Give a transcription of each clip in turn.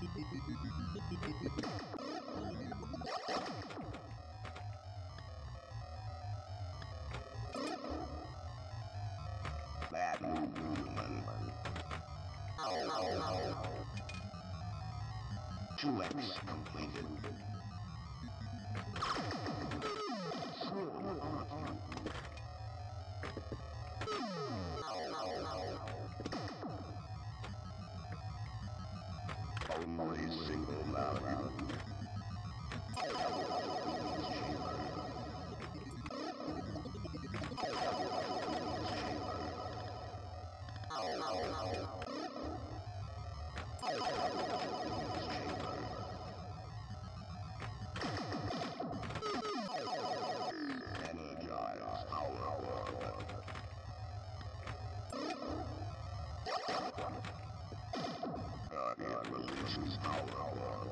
Bad human. Two X completed. Only single value. Energize our Guardian releases world.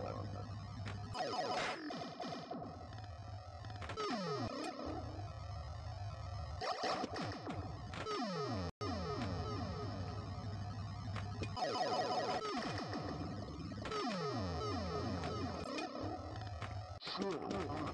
Bad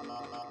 Human.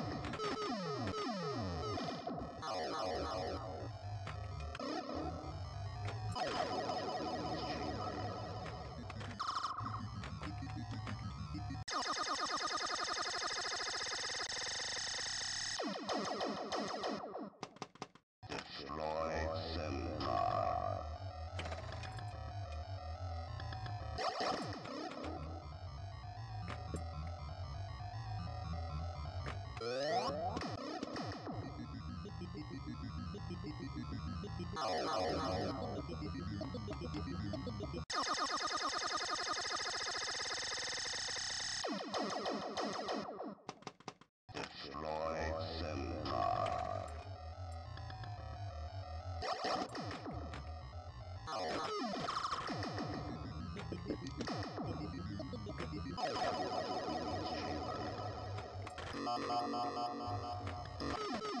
la la la la la la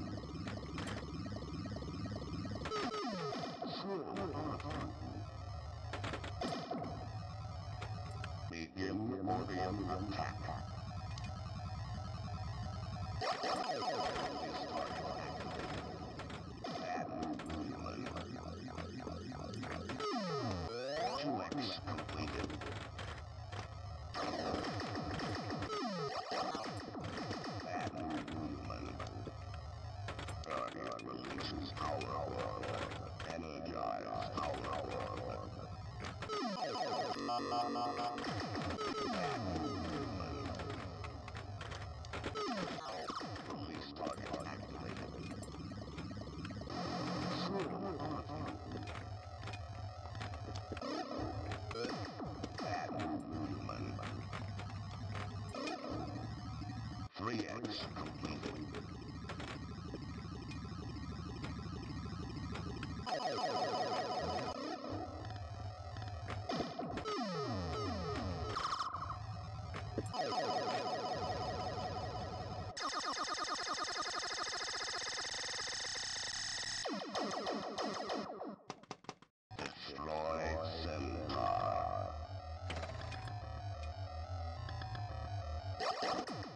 Begin Orbium attack. Release target activated. Add movement. 2x completed. Add releases power 3x completed. Destroy Centaur.